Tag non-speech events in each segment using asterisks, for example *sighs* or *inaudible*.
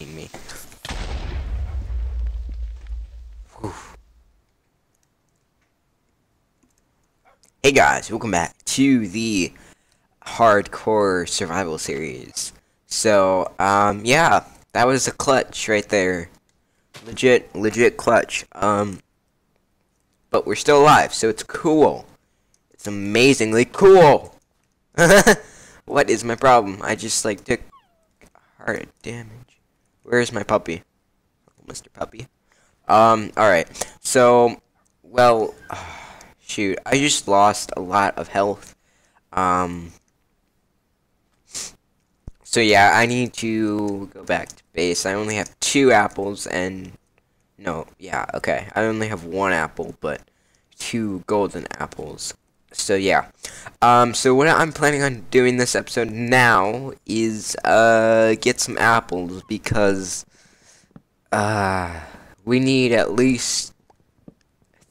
me. Whew. Hey guys, welcome back to the hardcore survival series. So, um, yeah, that was a clutch right there. Legit, legit clutch. Um, but we're still alive, so it's cool. It's amazingly cool. *laughs* what is my problem? I just, like, took heart damage. Where's my puppy? Mr. Puppy. Um, alright. So, well, *sighs* shoot. I just lost a lot of health. Um, so yeah, I need to go back to base. I only have two apples and... No, yeah, okay. I only have one apple, but two golden apples. So yeah. Um, so what I'm planning on doing this episode now is uh get some apples because uh we need at least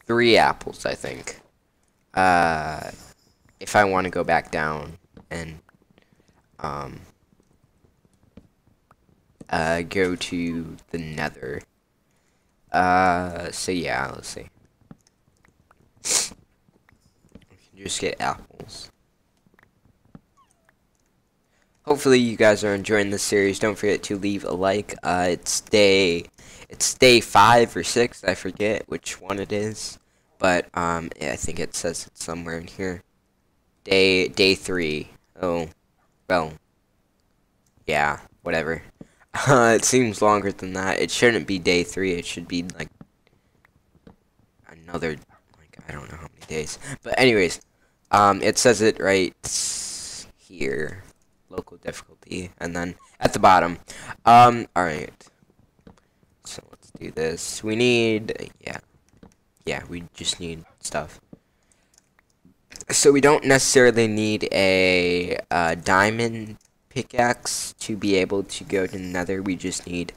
three apples, I think. Uh if I want to go back down and um uh go to the nether. Uh so yeah, let's see just get apples. Hopefully you guys are enjoying this series. Don't forget to leave a like. Uh, it's day, it's day five or six. I forget which one it is, but um, yeah, I think it says it somewhere in here. Day day three. Oh, well, yeah, whatever. *laughs* Uh, it seems longer than that. It shouldn't be day three. It should be like another like I don't know how many days. But anyways, um, it says it right here, local difficulty, and then at the bottom. Um, all right. So let's do this. We need, yeah, yeah, we just need stuff. So we don't necessarily need a uh, diamond pickaxe to be able to go to Nether. We just need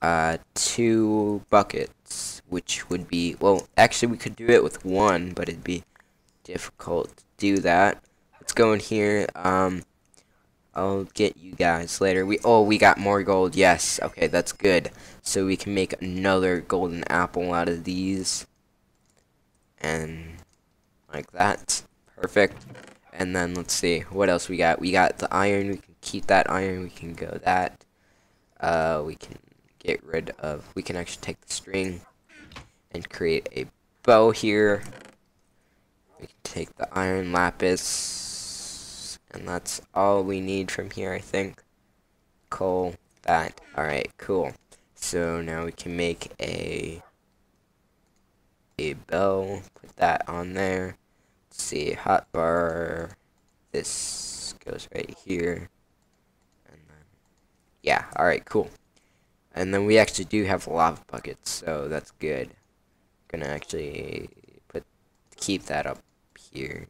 uh, two buckets, which would be well. Actually, we could do it with one, but it'd be difficult do that. Let's go in here. Um, I'll get you guys later. We oh we got more gold. Yes. Okay, that's good. So we can make another golden apple out of these. And like that. Perfect. And then let's see what else we got. We got the iron. We can keep that iron. We can go that. Uh, we can get rid of. We can actually take the string and create a bow here. We take the iron lapis. And that's all we need from here, I think. Coal, that. Alright, cool. So now we can make a a bell. Put that on there. Let's see. This goes right here. And then, yeah, alright, cool. And then we actually do have lava buckets, so that's good. Gonna actually put keep that up here.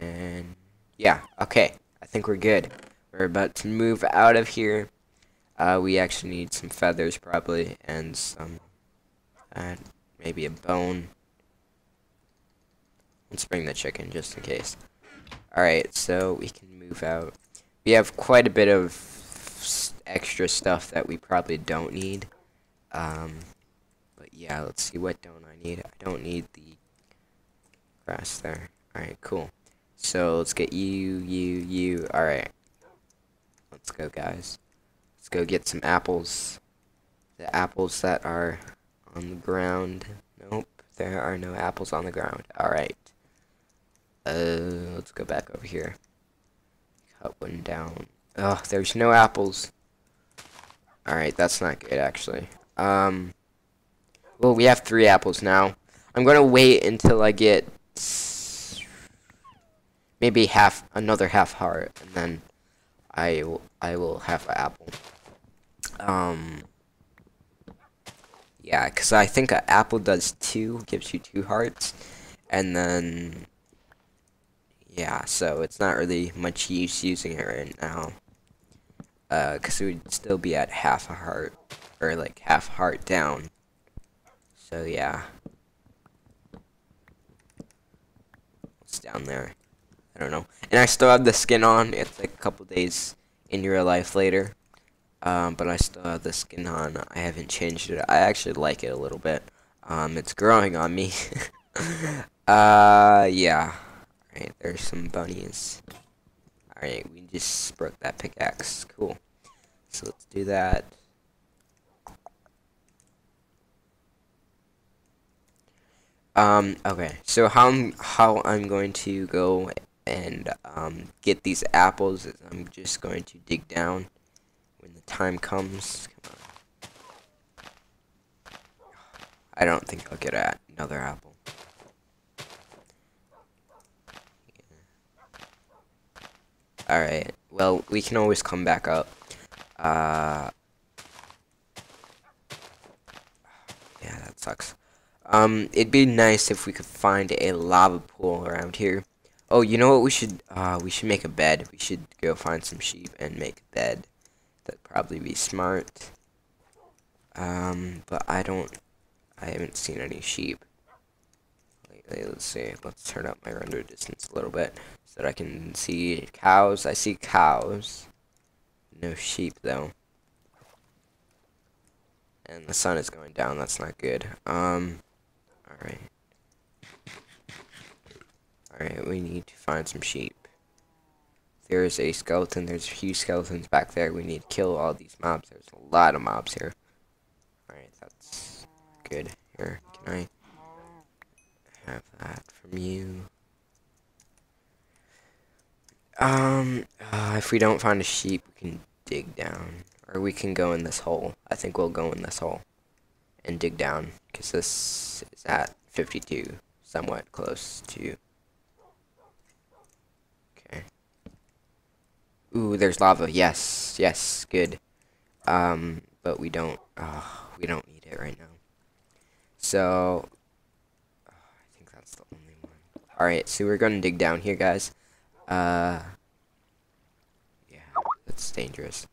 And yeah, okay. I think we're good. We're about to move out of here. Uh, we actually need some feathers probably and some, uh, maybe a bone. Let's bring the chicken just in case. Alright, so we can move out. We have quite a bit of extra stuff that we probably don't need. Um, but yeah, let's see, what don't I need? I don't need the there. Alright, cool. So let's get you, you, you. Alright. Let's go, guys. Let's go get some apples. The apples that are on the ground. Nope, there are no apples on the ground. Alright. Uh, let's go back over here. Cut one down. Oh, there's no apples. Alright, that's not good, actually. Um, well, we have three apples now. I'm gonna wait until I get maybe half another half heart, and then I I will have an apple. Um, yeah, because I think an apple does two, gives you two hearts, and then yeah, so it's not really much use using it right now. Uh, because we'd still be at half a heart, or like half heart down. So yeah. Down there. I don't know. And I still have the skin on. It's like a couple days in real life later. Um, but I still have the skin on. I haven't changed it. I actually like it a little bit. Um, it's growing on me. *laughs* uh, yeah. Alright, there's some bunnies. Alright, we just broke that pickaxe. Cool. So let's do that. Um, okay, so how I'm, how I'm going to go and um, get these apples is I'm just going to dig down when the time comes. I don't think I'll get at another apple. Yeah. Alright, well, we can always come back up. Uh, yeah, that sucks. Um, it'd be nice if we could find a lava pool around here. Oh, you know what? We should, uh, we should make a bed. We should go find some sheep and make a bed. That'd probably be smart. Um, but I don't, I haven't seen any sheep. Lately, Let's see. Let's turn up my render distance a little bit so that I can see cows. I see cows. No sheep, though. And the sun is going down. That's not good. Um, alright. Alright, we need to find some sheep. There is a skeleton. There's a few skeletons back there. We need to kill all these mobs. There's a lot of mobs here. Alright, that's good. Here, can I have that from you? Um, uh, if we don't find a sheep, we can dig down. Or we can go in this hole. I think we'll go in this hole and dig down. Because this is at 52. Somewhat close to... Okay. Ooh, there's lava. Yes. Yes. Good. Um, but we don't... Oh, we don't need it right now. So... Oh, I think that's the only one. Alright, so we're going to dig down here, guys. Uh... Yeah, that's dangerous.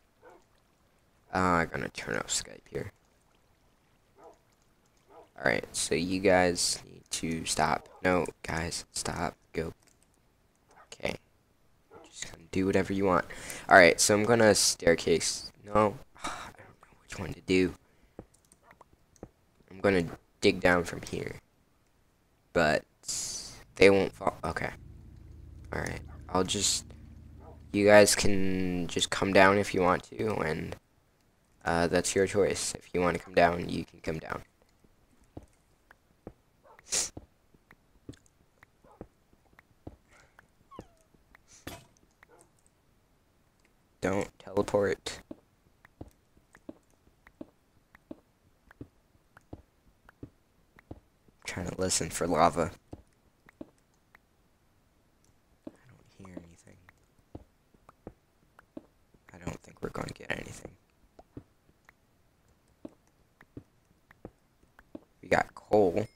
Uh, I'm gonna turn off Skype here. Alright, so you guys need to stop. No, guys, stop. Go. Okay. Just gonna do whatever you want. Alright, so I'm gonna staircase. No, *sighs* I don't know which one to do. I'm gonna dig down from here. But they won't fall. Okay. Alright, I'll just... You guys can just come down if you want to, and uh, that's your choice. If you want to come down, you can come down. Don't teleport. Trying to listen for lava. I don't hear anything. I don't think we're going to get anything. We got coal.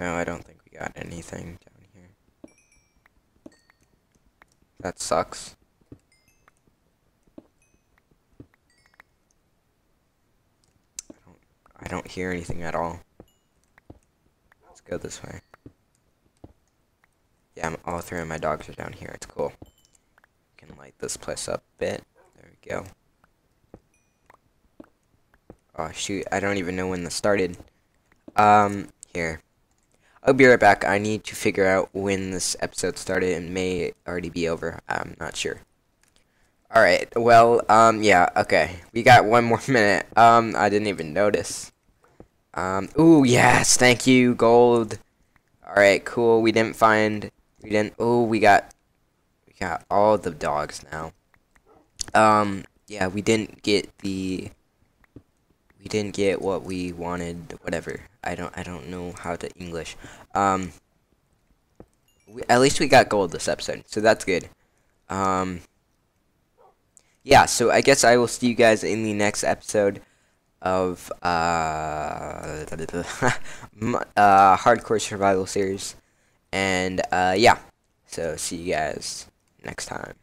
No, I don't think we got anything down here. That sucks. I don't I don't hear anything at all. Let's go this way. Yeah, I'm, all three of my dogs are down here. It's cool can light this place up a bit. There we go. Oh shoot, I don't even know when this started. Um, here. I'll be right back. I need to figure out when this episode started. It may already be over. I'm not sure. Alright, well, um, yeah, okay. We got one more *laughs* minute. Um, I didn't even notice. Um, ooh, yes, thank you, gold. Alright, cool. We didn't find, we didn't, oh, we got we got all the dogs now. Um, yeah, we didn't get the we didn't get what we wanted, whatever. I don't I don't know how to English. Um we, at least we got gold this episode, so that's good. Um yeah, so I guess I will see you guys in the next episode of uh, *laughs* uh hardcore survival series and uh yeah so see you guys next time.